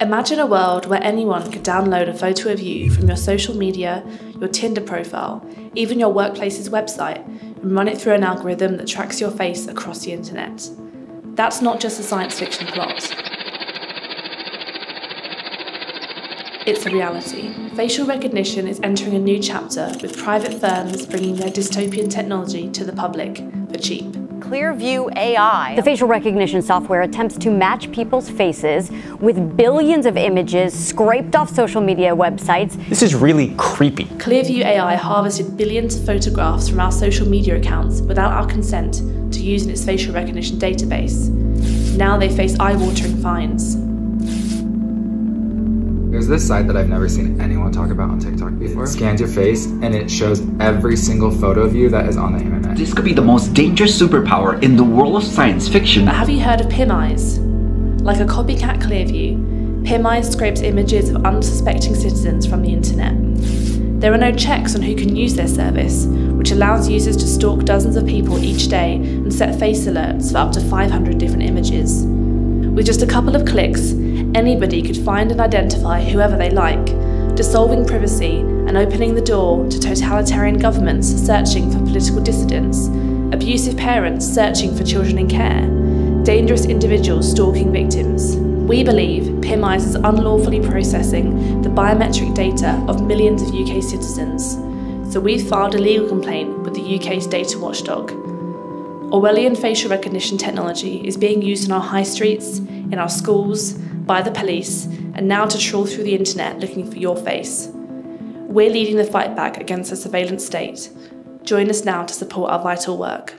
Imagine a world where anyone could download a photo of you from your social media, your Tinder profile, even your workplace's website, and run it through an algorithm that tracks your face across the internet. That's not just a science fiction plot. It's a reality. Facial recognition is entering a new chapter with private firms bringing their dystopian technology to the public for cheap. Clearview AI. The facial recognition software attempts to match people's faces with billions of images scraped off social media websites. This is really creepy. Clearview AI harvested billions of photographs from our social media accounts without our consent to use in its facial recognition database. Now they face eye-watering fines. There's this site that I've never seen anyone talk about on TikTok before. It scans your face and it shows every single photo of you that is on the internet. This could be the most dangerous superpower in the world of science fiction. Have you heard of PimEyes? Like a copycat Clearview, PimEyes scrapes images of unsuspecting citizens from the internet. There are no checks on who can use their service, which allows users to stalk dozens of people each day and set face alerts for up to 500 different images. With just a couple of clicks, anybody could find and identify whoever they like, dissolving privacy and opening the door to totalitarian governments searching for political dissidents, abusive parents searching for children in care, dangerous individuals stalking victims. We believe PimEyes is unlawfully processing the biometric data of millions of UK citizens, so we've filed a legal complaint with the UK's data watchdog. Orwellian facial recognition technology is being used in our high streets, in our schools, by the police, and now to trawl through the internet looking for your face. We're leading the fight back against the surveillance state. Join us now to support our vital work.